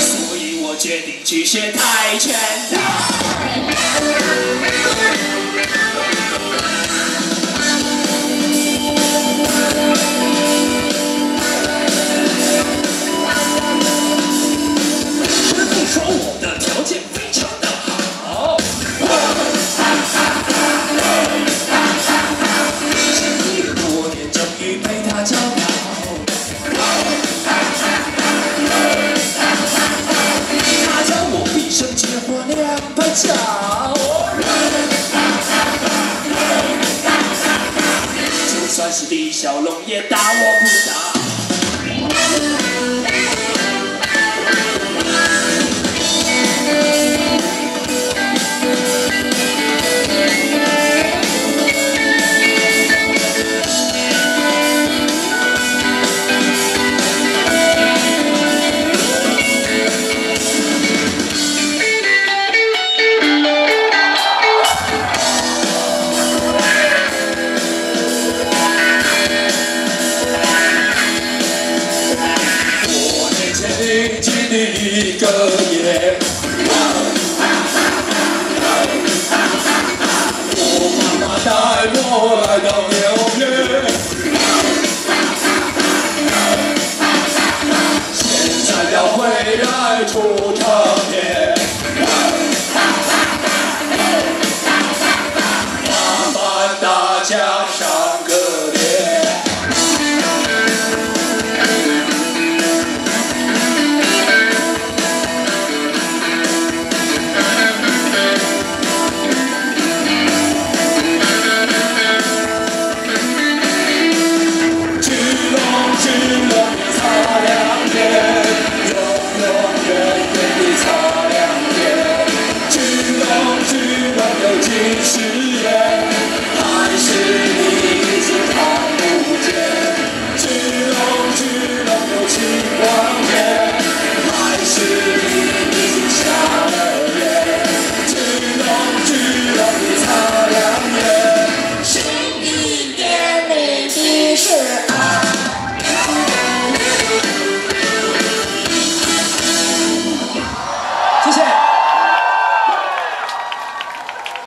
所以我决定去学跆拳道。花两百脚。就算是李小龙也打我不倒。一个夜，我妈妈带我来到纽约，现在要回来出唱片，麻烦大家上。